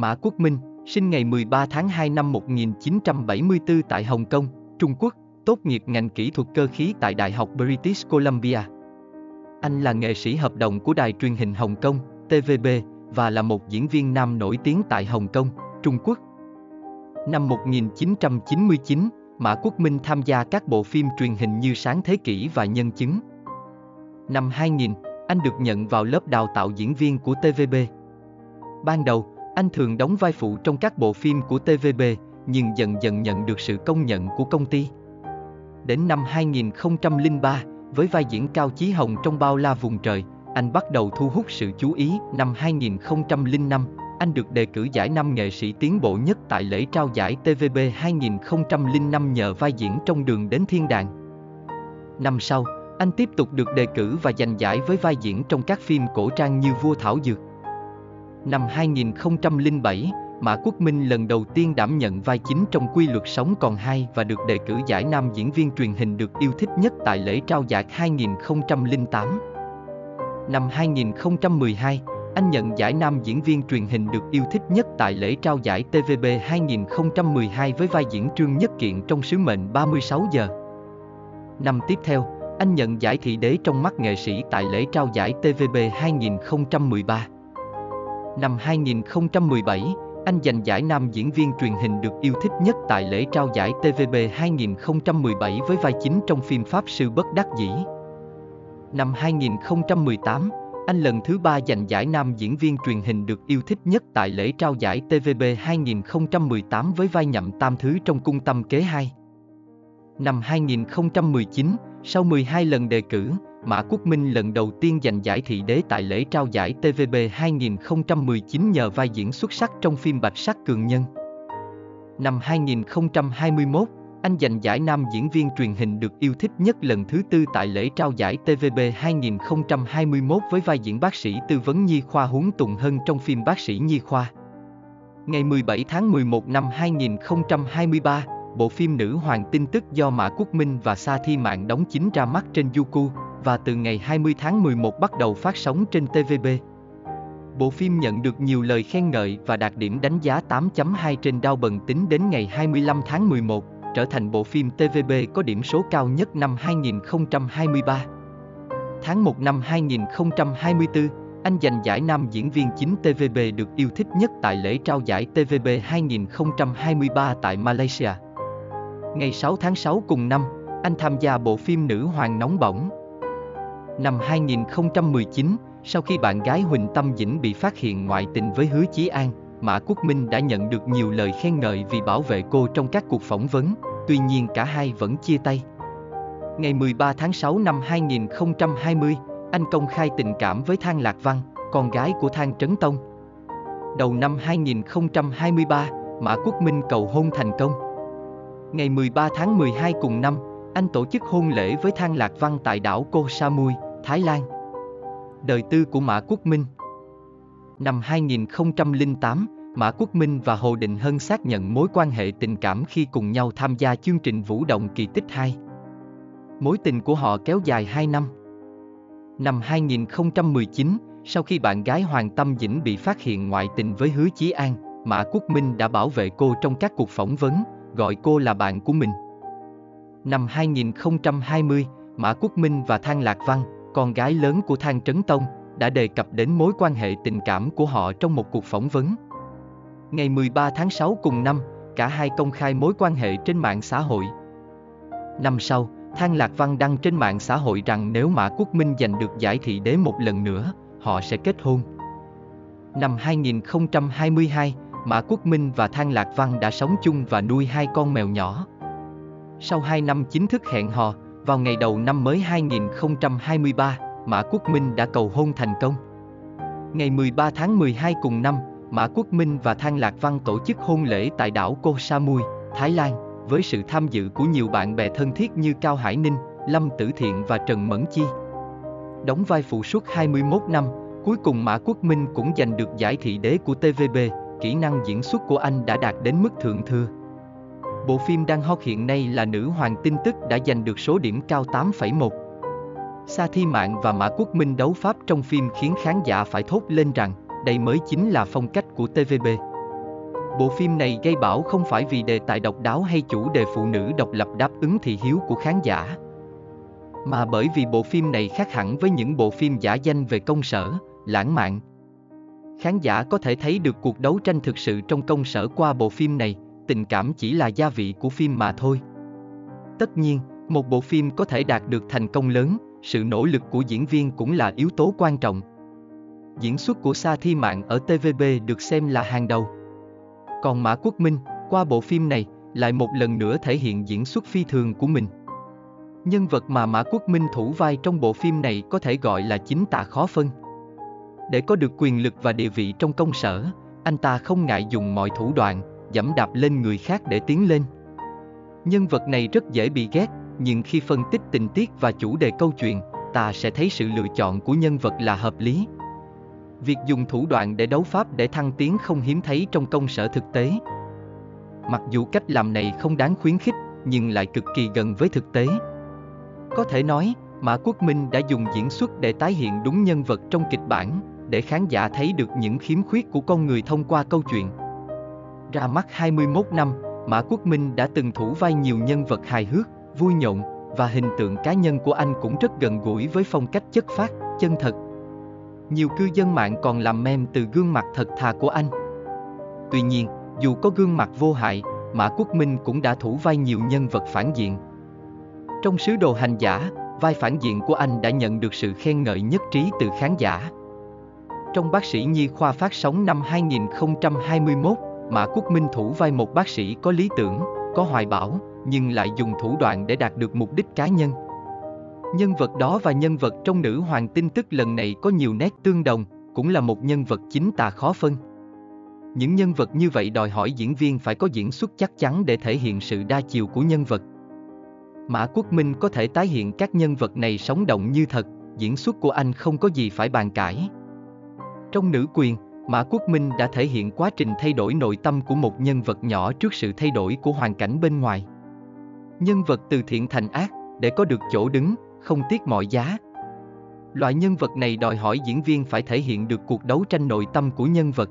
Mã Quốc Minh, sinh ngày 13 tháng 2 năm 1974 tại Hồng Kông, Trung Quốc, tốt nghiệp ngành kỹ thuật cơ khí tại Đại học British Columbia. Anh là nghệ sĩ hợp đồng của đài truyền hình Hồng Kông, TVB, và là một diễn viên nam nổi tiếng tại Hồng Kông, Trung Quốc. Năm 1999, Mã Quốc Minh tham gia các bộ phim truyền hình như Sáng Thế Kỷ và Nhân chứng. Năm 2000, anh được nhận vào lớp đào tạo diễn viên của TVB. Ban đầu, anh thường đóng vai phụ trong các bộ phim của TVB, nhưng dần dần nhận được sự công nhận của công ty. Đến năm 2003, với vai diễn Cao Chí Hồng trong Bao La Vùng Trời, anh bắt đầu thu hút sự chú ý. Năm 2005, anh được đề cử giải năm nghệ sĩ tiến bộ nhất tại lễ trao giải TVB 2005 nhờ vai diễn trong đường đến thiên đàng. Năm sau, anh tiếp tục được đề cử và giành giải với vai diễn trong các phim cổ trang như Vua Thảo Dược. Năm 2007, Mã Quốc Minh lần đầu tiên đảm nhận vai chính trong Quy luật sống còn hai và được đề cử giải nam diễn viên truyền hình được yêu thích nhất tại lễ trao giải 2008. Năm 2012, anh nhận giải nam diễn viên truyền hình được yêu thích nhất tại lễ trao giải TVB 2012 với vai diễn Trương Nhất Kiện trong sứ mệnh 36 giờ. Năm tiếp theo, anh nhận giải thị đế trong mắt nghệ sĩ tại lễ trao giải TVB 2013. Năm 2017, anh giành giải nam diễn viên truyền hình được yêu thích nhất tại lễ trao giải TVB 2017 với vai chính trong phim Pháp Sư Bất Đắc Dĩ. Năm 2018, anh lần thứ ba giành giải nam diễn viên truyền hình được yêu thích nhất tại lễ trao giải TVB 2018 với vai nhậm tam thứ trong cung tâm kế 2. Năm 2019, sau 12 lần đề cử, Mã Quốc Minh lần đầu tiên giành giải thị đế tại lễ trao giải TVB 2019 nhờ vai diễn xuất sắc trong phim Bạch Sắc Cường Nhân. Năm 2021, anh giành giải nam diễn viên truyền hình được yêu thích nhất lần thứ tư tại lễ trao giải TVB 2021 với vai diễn bác sĩ tư vấn nhi khoa Huống Tùng Hân trong phim Bác sĩ Nhi khoa. Ngày 17 tháng 11 năm 2023, bộ phim Nữ Hoàng tin tức do Mã Quốc Minh và Sa Thi Mạng đóng chính ra mắt trên Youku, và từ ngày 20 tháng 11 bắt đầu phát sóng trên TVB. Bộ phim nhận được nhiều lời khen ngợi và đạt điểm đánh giá 8.2 trên đao bần tính đến ngày 25 tháng 11, trở thành bộ phim TVB có điểm số cao nhất năm 2023. Tháng 1 năm 2024, anh giành giải nam diễn viên chính TVB được yêu thích nhất tại lễ trao giải TVB 2023 tại Malaysia. Ngày 6 tháng 6 cùng năm, anh tham gia bộ phim Nữ Hoàng Nóng Bỏng. Năm 2019, sau khi bạn gái Huỳnh Tâm Dĩnh bị phát hiện ngoại tình với Hứa Chí An, Mã Quốc Minh đã nhận được nhiều lời khen ngợi vì bảo vệ cô trong các cuộc phỏng vấn, tuy nhiên cả hai vẫn chia tay. Ngày 13 tháng 6 năm 2020, anh công khai tình cảm với Thang Lạc Văn, con gái của Thang Trấn Tông. Đầu năm 2023, Mã Quốc Minh cầu hôn thành công. Ngày 13 tháng 12 cùng năm, anh tổ chức hôn lễ với Thang Lạc Văn tại đảo Koh Samui, Thái Lan. Đời tư của Mã Quốc Minh Năm 2008, Mã Quốc Minh và Hồ Định Hân xác nhận mối quan hệ tình cảm khi cùng nhau tham gia chương trình Vũ động kỳ tích 2. Mối tình của họ kéo dài 2 năm. Năm 2019, sau khi bạn gái Hoàng Tâm Dĩnh bị phát hiện ngoại tình với Hứa Chí An, Mã Quốc Minh đã bảo vệ cô trong các cuộc phỏng vấn, gọi cô là bạn của mình. Năm 2020, Mã Quốc Minh và Thang Lạc Văn, con gái lớn của Thang Trấn Tông, đã đề cập đến mối quan hệ tình cảm của họ trong một cuộc phỏng vấn. Ngày 13 tháng 6 cùng năm, cả hai công khai mối quan hệ trên mạng xã hội. Năm sau, Thang Lạc Văn đăng trên mạng xã hội rằng nếu Mã Quốc Minh giành được giải thị đế một lần nữa, họ sẽ kết hôn. Năm 2022, Mã Quốc Minh và Thang Lạc Văn đã sống chung và nuôi hai con mèo nhỏ. Sau 2 năm chính thức hẹn hò, vào ngày đầu năm mới 2023, Mã Quốc Minh đã cầu hôn thành công. Ngày 13 tháng 12 cùng năm, Mã Quốc Minh và Thang Lạc Văn tổ chức hôn lễ tại đảo Koh Samui, Thái Lan, với sự tham dự của nhiều bạn bè thân thiết như Cao Hải Ninh, Lâm Tử Thiện và Trần Mẫn Chi. Đóng vai phụ suốt 21 năm, cuối cùng Mã Quốc Minh cũng giành được giải thị đế của TVB, kỹ năng diễn xuất của anh đã đạt đến mức thượng thừa. Bộ phim đang hot hiện nay là Nữ Hoàng tin tức đã giành được số điểm cao 8,1. Sa Thi Mạng và Mã Quốc Minh đấu pháp trong phim khiến khán giả phải thốt lên rằng đây mới chính là phong cách của TVB. Bộ phim này gây bão không phải vì đề tài độc đáo hay chủ đề phụ nữ độc lập đáp ứng thị hiếu của khán giả, mà bởi vì bộ phim này khác hẳn với những bộ phim giả danh về công sở, lãng mạn. Khán giả có thể thấy được cuộc đấu tranh thực sự trong công sở qua bộ phim này, tình cảm chỉ là gia vị của phim mà thôi. Tất nhiên, một bộ phim có thể đạt được thành công lớn, sự nỗ lực của diễn viên cũng là yếu tố quan trọng. Diễn xuất của Sa Thi Mạng ở TVB được xem là hàng đầu. Còn Mã Quốc Minh, qua bộ phim này, lại một lần nữa thể hiện diễn xuất phi thường của mình. Nhân vật mà Mã Quốc Minh thủ vai trong bộ phim này có thể gọi là chính tà khó phân. Để có được quyền lực và địa vị trong công sở, anh ta không ngại dùng mọi thủ đoạn, dẫm đạp lên người khác để tiến lên. Nhân vật này rất dễ bị ghét, nhưng khi phân tích tình tiết và chủ đề câu chuyện, ta sẽ thấy sự lựa chọn của nhân vật là hợp lý. Việc dùng thủ đoạn để đấu pháp để thăng tiến không hiếm thấy trong công sở thực tế. Mặc dù cách làm này không đáng khuyến khích, nhưng lại cực kỳ gần với thực tế. Có thể nói, Mã Quốc Minh đã dùng diễn xuất để tái hiện đúng nhân vật trong kịch bản, để khán giả thấy được những khiếm khuyết của con người thông qua câu chuyện. Ra mắt 21 năm, Mã Quốc Minh đã từng thủ vai nhiều nhân vật hài hước, vui nhộn, và hình tượng cá nhân của anh cũng rất gần gũi với phong cách chất phát, chân thật. Nhiều cư dân mạng còn làm mem từ gương mặt thật thà của anh. Tuy nhiên, dù có gương mặt vô hại, Mã Quốc Minh cũng đã thủ vai nhiều nhân vật phản diện. Trong sứ đồ hành giả, vai phản diện của anh đã nhận được sự khen ngợi nhất trí từ khán giả. Trong bác sĩ nhi khoa phát sóng năm 2021, Mã Quốc Minh thủ vai một bác sĩ có lý tưởng, có hoài bão, nhưng lại dùng thủ đoạn để đạt được mục đích cá nhân. Nhân vật đó và nhân vật trong nữ hoàng tin tức lần này có nhiều nét tương đồng, cũng là một nhân vật chính tà khó phân. Những nhân vật như vậy đòi hỏi diễn viên phải có diễn xuất chắc chắn để thể hiện sự đa chiều của nhân vật. Mã Quốc Minh có thể tái hiện các nhân vật này sống động như thật, diễn xuất của anh không có gì phải bàn cãi. Trong nữ quyền, Mã Quốc Minh đã thể hiện quá trình thay đổi nội tâm của một nhân vật nhỏ trước sự thay đổi của hoàn cảnh bên ngoài. Nhân vật từ thiện thành ác, để có được chỗ đứng, không tiếc mọi giá. Loại nhân vật này đòi hỏi diễn viên phải thể hiện được cuộc đấu tranh nội tâm của nhân vật.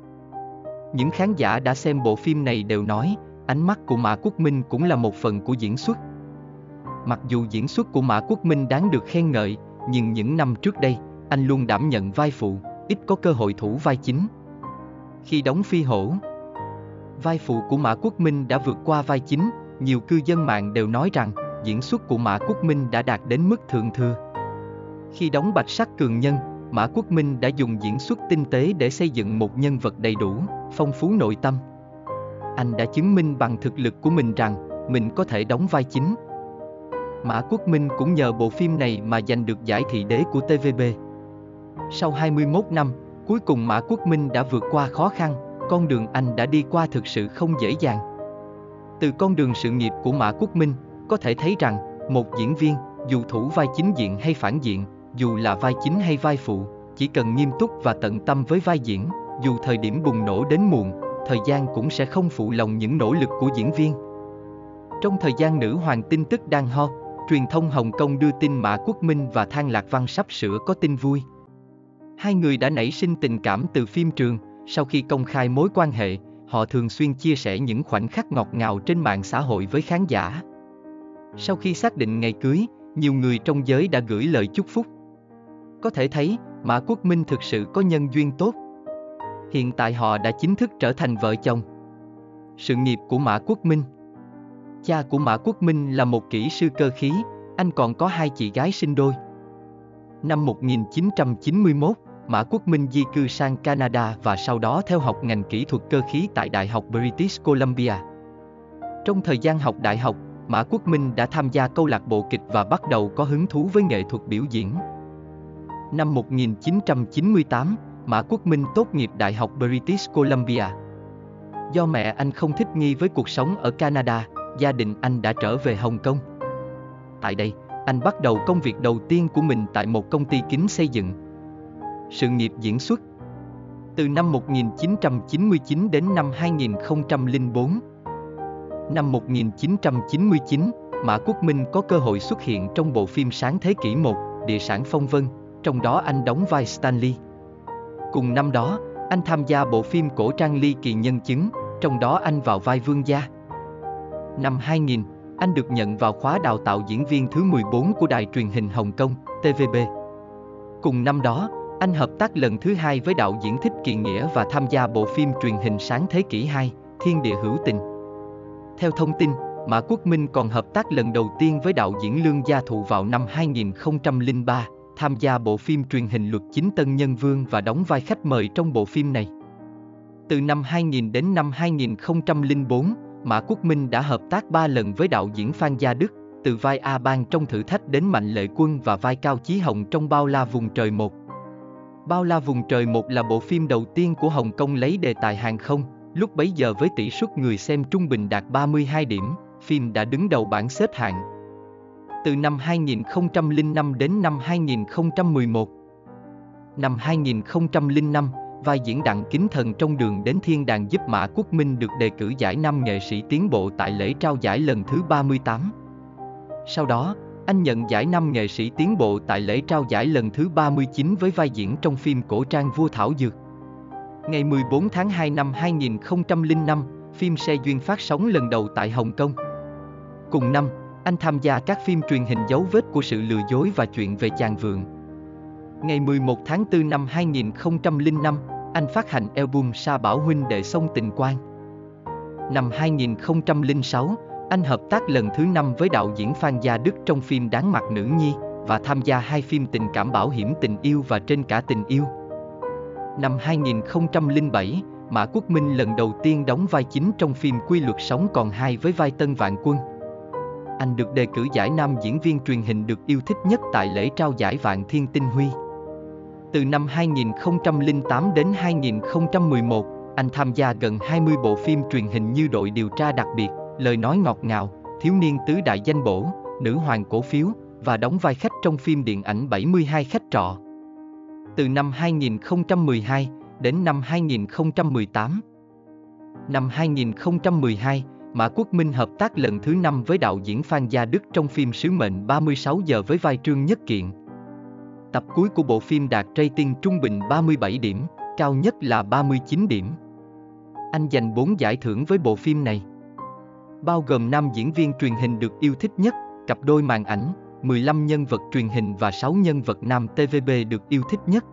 Những khán giả đã xem bộ phim này đều nói, ánh mắt của Mã Quốc Minh cũng là một phần của diễn xuất. Mặc dù diễn xuất của Mã Quốc Minh đáng được khen ngợi, nhưng những năm trước đây, anh luôn đảm nhận vai phụ, ít có cơ hội thủ vai chính. Khi đóng phi hổ, vai phụ của Mã Quốc Minh đã vượt qua vai chính, nhiều cư dân mạng đều nói rằng diễn xuất của Mã Quốc Minh đã đạt đến mức thượng thừa. Khi đóng bạch sắc cường nhân, Mã Quốc Minh đã dùng diễn xuất tinh tế để xây dựng một nhân vật đầy đủ, phong phú nội tâm. Anh đã chứng minh bằng thực lực của mình rằng mình có thể đóng vai chính. Mã Quốc Minh cũng nhờ bộ phim này mà giành được giải thị đế của TVB. Sau 21 năm, cuối cùng Mã Quốc Minh đã vượt qua khó khăn, con đường anh đã đi qua thực sự không dễ dàng. Từ con đường sự nghiệp của Mã Quốc Minh, có thể thấy rằng, một diễn viên, dù thủ vai chính diện hay phản diện, dù là vai chính hay vai phụ, chỉ cần nghiêm túc và tận tâm với vai diễn, dù thời điểm bùng nổ đến muộn, thời gian cũng sẽ không phụ lòng những nỗ lực của diễn viên. Trong thời gian nữ hoàng tin tức đang ho, truyền thông Hồng Kông đưa tin Mã Quốc Minh và Thang Lạc Văn sắp sửa có tin vui. Hai người đã nảy sinh tình cảm từ phim trường, sau khi công khai mối quan hệ, họ thường xuyên chia sẻ những khoảnh khắc ngọt ngào trên mạng xã hội với khán giả. Sau khi xác định ngày cưới, nhiều người trong giới đã gửi lời chúc phúc. Có thể thấy, Mã Quốc Minh thực sự có nhân duyên tốt. Hiện tại họ đã chính thức trở thành vợ chồng. Sự nghiệp của Mã Quốc Minh Cha của Mã Quốc Minh là một kỹ sư cơ khí, anh còn có hai chị gái sinh đôi. Năm 1991, Mã Quốc Minh di cư sang Canada và sau đó theo học ngành kỹ thuật cơ khí tại Đại học British Columbia. Trong thời gian học đại học, Mã Quốc Minh đã tham gia câu lạc bộ kịch và bắt đầu có hứng thú với nghệ thuật biểu diễn. Năm 1998, Mã Quốc Minh tốt nghiệp Đại học British Columbia. Do mẹ anh không thích nghi với cuộc sống ở Canada, gia đình anh đã trở về Hồng Kông. Tại đây, anh bắt đầu công việc đầu tiên của mình tại một công ty kính xây dựng. Sự nghiệp diễn xuất Từ năm 1999 đến năm 2004 Năm 1999, Mã Quốc Minh có cơ hội xuất hiện trong bộ phim Sáng Thế Kỷ 1, Địa sản Phong Vân, trong đó anh đóng vai Stanley. Cùng năm đó, anh tham gia bộ phim cổ trang ly kỳ nhân chứng, trong đó anh vào vai Vương Gia. Năm 2000, anh được nhận vào khóa đào tạo diễn viên thứ 14 của đài truyền hình Hồng Kông, TVB. Cùng năm đó, anh hợp tác lần thứ hai với đạo diễn Thích Kỳ Nghĩa và tham gia bộ phim truyền hình sáng thế kỷ 2, Thiên địa hữu tình. Theo thông tin, Mã Quốc Minh còn hợp tác lần đầu tiên với đạo diễn Lương Gia Thụ vào năm 2003, tham gia bộ phim truyền hình Luật Chính Tân Nhân Vương và đóng vai khách mời trong bộ phim này. Từ năm 2000 đến năm 2004, Mã Quốc Minh đã hợp tác 3 lần với đạo diễn Phan Gia Đức, từ vai A Bang trong Thử Thách đến Mạnh Lệ Quân và vai Cao Chí Hồng trong Bao La Vùng Trời 1. Bao La Vùng Trời một là bộ phim đầu tiên của Hồng Kông lấy đề tài hàng không, lúc bấy giờ với tỷ suất người xem trung bình đạt 32 điểm, phim đã đứng đầu bảng xếp hạng. Từ năm 2005 đến năm 2011 Năm 2005, vai diễn đặng kính thần trong đường đến thiên đàng giúp Mã Quốc Minh được đề cử giải năm nghệ sĩ tiến bộ tại lễ trao giải lần thứ 38. Sau đó, anh nhận giải năm nghệ sĩ tiến bộ tại lễ trao giải lần thứ 39 với vai diễn trong phim cổ trang Vua Thảo Dược. Ngày 14 tháng 2 năm 2005, phim Xe Duyên phát sóng lần đầu tại Hồng Kông. Cùng năm, anh tham gia các phim truyền hình dấu vết của sự lừa dối và chuyện về chàng vượng. Ngày 11 tháng 4 năm 2005, anh phát hành album Sa Bảo Huynh Đệ Sông Tình Quang. Năm 2006, anh hợp tác lần thứ năm với đạo diễn Phan Gia Đức trong phim Đáng mặt nữ nhi và tham gia hai phim tình cảm bảo hiểm tình yêu và trên cả tình yêu. Năm 2007, Mã Quốc Minh lần đầu tiên đóng vai chính trong phim Quy luật sống còn hai với vai Tân Vạn Quân. Anh được đề cử giải nam diễn viên truyền hình được yêu thích nhất tại lễ trao giải Vạn Thiên Tinh Huy. Từ năm 2008 đến 2011, anh tham gia gần 20 bộ phim truyền hình như Đội điều tra đặc biệt, Lời nói ngọt ngào, Thiếu niên tứ đại danh bổ, Nữ hoàng cổ phiếu và đóng vai khách trong phim điện ảnh 72 khách trọ. Từ năm 2012 đến năm 2018. Năm 2012, Mã Quốc Minh hợp tác lần thứ năm với đạo diễn Phan Gia Đức trong phim Sứ mệnh 36 giờ với vai Trương Nhất Kiện. Tập cuối của bộ phim đạt rating trung bình 37 điểm, cao nhất là 39 điểm. Anh giành 4 giải thưởng với bộ phim này. Bao gồm năm diễn viên truyền hình được yêu thích nhất, cặp đôi màn ảnh, 15 nhân vật truyền hình và 6 nhân vật nam TVB được yêu thích nhất.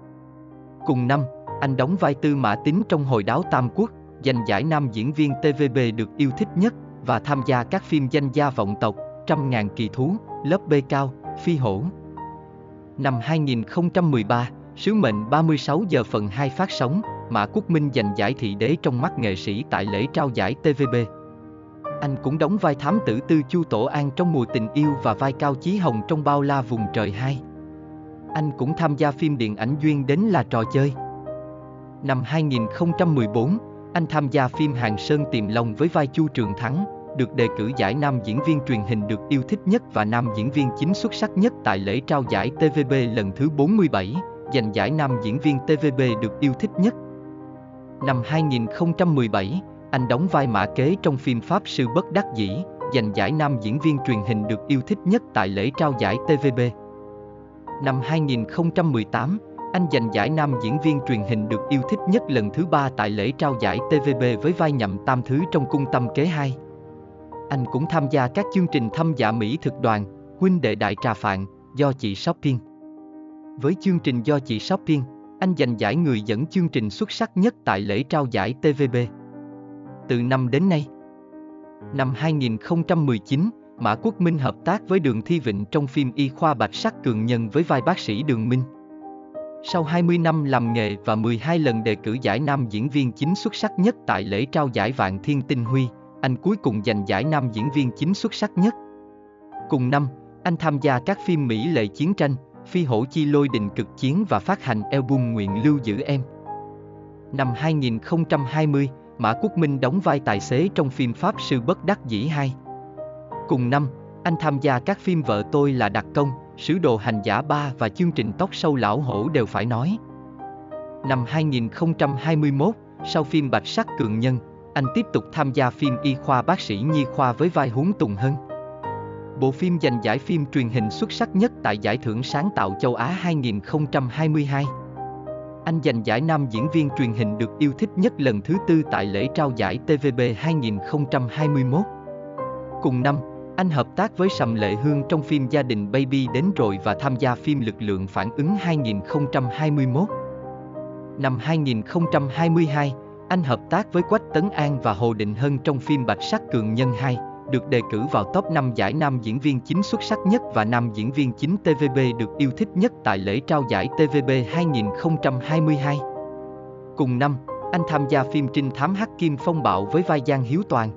Cùng năm, anh đóng vai Tư Mã Tín trong Hồi đáo Tam Quốc, giành giải nam diễn viên TVB được yêu thích nhất và tham gia các phim danh gia vọng tộc, Trăm ngàn kỳ thú, Lớp B cao, Phi hổ. Năm 2013, Sứ mệnh 36 giờ phần 2 phát sóng, Mã Quốc Minh giành giải thị đế trong mắt nghệ sĩ tại lễ trao giải TVB. Anh cũng đóng vai thám tử Tư Chu Tổ An trong Mùa Tình Yêu và vai Cao Chí Hồng trong Bao La Vùng Trời 2. Anh cũng tham gia phim điện ảnh Duyên đến là trò chơi. Năm 2014, anh tham gia phim Hàng Sơn Tìm Long với vai Chu Trường Thắng, được đề cử giải nam diễn viên truyền hình được yêu thích nhất và nam diễn viên chính xuất sắc nhất tại lễ trao giải TVB lần thứ 47, giành giải nam diễn viên TVB được yêu thích nhất. Năm 2017, anh đóng vai Mã Kế trong phim Pháp Sư Bất Đắc Dĩ, giành giải nam diễn viên truyền hình được yêu thích nhất tại lễ trao giải TVB. Năm 2018, anh giành giải nam diễn viên truyền hình được yêu thích nhất lần thứ ba tại lễ trao giải TVB với vai nhậm tam thứ trong cung tâm kế 2. Anh cũng tham gia các chương trình thăm dạ Mỹ thực đoàn, huynh đệ đại trà phạn, do chị Shopping. Với chương trình do chị Shopping, anh giành giải người dẫn chương trình xuất sắc nhất tại lễ trao giải TVB. Từ năm đến nay, năm 2019, Mã Quốc Minh hợp tác với Đường Thi Vịnh trong phim Y khoa Bạch Sắc Cường Nhân với vai bác sĩ Đường Minh. Sau 20 năm làm nghề và 12 lần đề cử giải nam diễn viên chính xuất sắc nhất tại lễ trao giải Vạn Thiên Tinh Huy, anh cuối cùng giành giải nam diễn viên chính xuất sắc nhất. Cùng năm, anh tham gia các phim Mỹ lệ chiến tranh, Phi hổ chi lôi đình cực chiến và phát hành album Nguyện lưu giữ em. Năm 2020, Mã Quốc Minh đóng vai tài xế trong phim Pháp Sư Bất Đắc Dĩ 2. Cùng năm, anh tham gia các phim Vợ tôi là đặc công, Sứ đồ hành giả 3 và chương trình Tóc sâu lão hổ đều phải nói. Năm 2021, sau phim Bạch Sắc Cường Nhân, anh tiếp tục tham gia phim Y khoa bác sĩ nhi khoa với vai Huống Tùng Hân. Bộ phim giành giải phim truyền hình xuất sắc nhất tại Giải thưởng sáng tạo châu Á 2022 anh giành giải nam diễn viên truyền hình được yêu thích nhất lần thứ tư tại lễ trao giải TVB 2021. Cùng năm, anh hợp tác với Sầm Lệ Hương trong phim Gia đình Baby đến rồi và tham gia phim Lực lượng phản ứng 2021. Năm 2022, anh hợp tác với Quách Tấn An và Hồ Định Hân trong phim Bạch Sắc Cường Nhân 2, được đề cử vào top 5 giải nam diễn viên chính xuất sắc nhất và nam diễn viên chính TVB được yêu thích nhất tại lễ trao giải TVB 2022. Cùng năm, anh tham gia phim trinh thám Hắc Kim Phong Bạo với vai Giang Hiếu Toàn.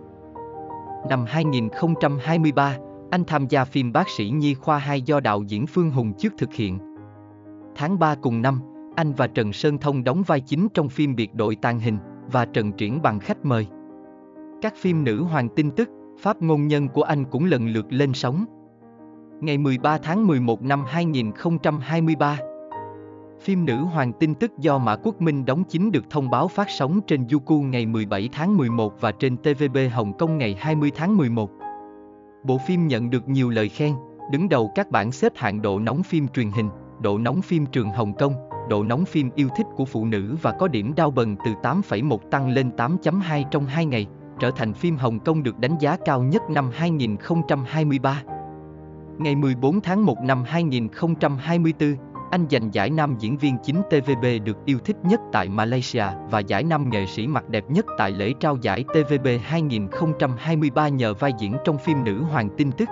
Năm 2023, anh tham gia phim Bác sĩ Nhi khoa 2 do đạo diễn Phương Hùng trước thực hiện. Tháng 3 cùng năm, anh và Trần Sơn Thông đóng vai chính trong phim Biệt đội tàn hình và Trần Triển bằng khách mời. Các phim nữ hoàng tin tức, pháp ngôn nhân của anh cũng lần lượt lên sóng. Ngày 13 tháng 11 năm 2023, phim Nữ Hoàng tin tức do Mã Quốc Minh đóng chính được thông báo phát sóng trên Youku ngày 17 tháng 11 và trên TVB Hồng Kông ngày 20 tháng 11. Bộ phim nhận được nhiều lời khen, đứng đầu các bảng xếp hạng độ nóng phim truyền hình, độ nóng phim trường Hồng Kông, độ nóng phim yêu thích của phụ nữ và có điểm đau bần từ 8,1 tăng lên 8.2 trong 2 ngày, trở thành phim Hồng Kông được đánh giá cao nhất năm 2023. Ngày 14 tháng 1 năm 2024, anh giành giải nam diễn viên chính TVB được yêu thích nhất tại Malaysia và giải nam nghệ sĩ mặt đẹp nhất tại lễ trao giải TVB 2023 nhờ vai diễn trong phim Nữ Hoàng tin tức.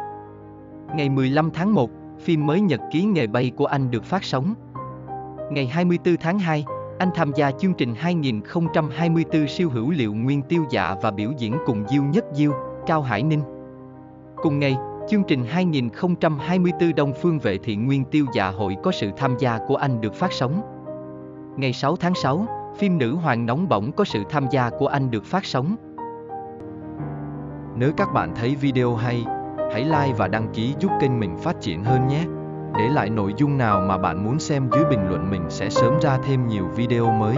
Ngày 15 tháng 1, phim mới Nhật ký nghề bay của anh được phát sóng. Ngày 24 tháng 2, anh tham gia chương trình 2024 siêu hữu liệu Nguyên Tiêu Dạ và biểu diễn cùng Diêu Nhất Diêu, Cao Hải Ninh. Cùng ngày, chương trình 2024 Đông Phương Vệ Thiện Nguyên Tiêu Dạ hội có sự tham gia của anh được phát sóng. Ngày 6 tháng 6, phim Nữ Hoàng Nóng Bỏng có sự tham gia của anh được phát sóng. Nếu các bạn thấy video hay, hãy like và đăng ký giúp kênh mình phát triển hơn nhé. Để lại nội dung nào mà bạn muốn xem dưới bình luận mình sẽ sớm ra thêm nhiều video mới.